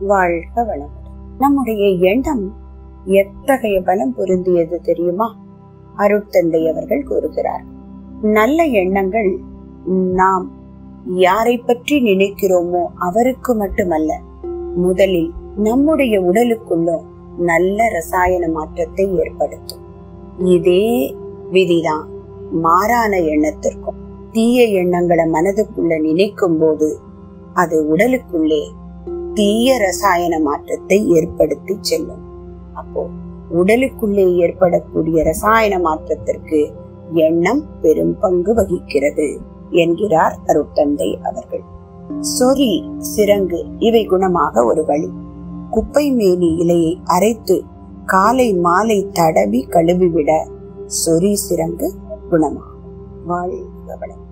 வாழ்க வளமுடன். நம்முடைய எண்ணம் எத்தகைய பலம் பொருந்தியது தெரியுமா? அருட்தந்தை அவர்கள் கூறுகிறார். நல்ல எண்ணங்கள் நாம் யாரை பற்றி நினைக்கிறோமோ அவருக்கு மட்டுமல்ல முதலில் நம்முடைய உடலுக்குள்ளோ நல்ல ரசாயன மாற்றத்தை ஏற்படுத்தும். இதே விதிதான் மாறான எண்ணத்திற்கும். தீய எண்ணங்களை மனதுக்குள்ள நினைக்கும் போது அது உடலுக்குள்ளே தீய ரசாயன மாற்றத்தை ஏற்படுத்தி செல்லும். அப்போ உடலுக்குள்ளே ஏற்படக்கூடிய ரசாயன மாற்றத்திற்கு எண்ணம் பெரும் பங்கு வகிக்கிறது என்கிறார் அருட்தந்தை அவர்கள். சொறி சிரங்கு இவை குணமாக ஒரு வழி. குப்பை மேனி இலையை அரைத்து காலை மாலை தடவி கழுவிவிட சொறி சிரங்கு குணமாகும். வாழ்க வளம்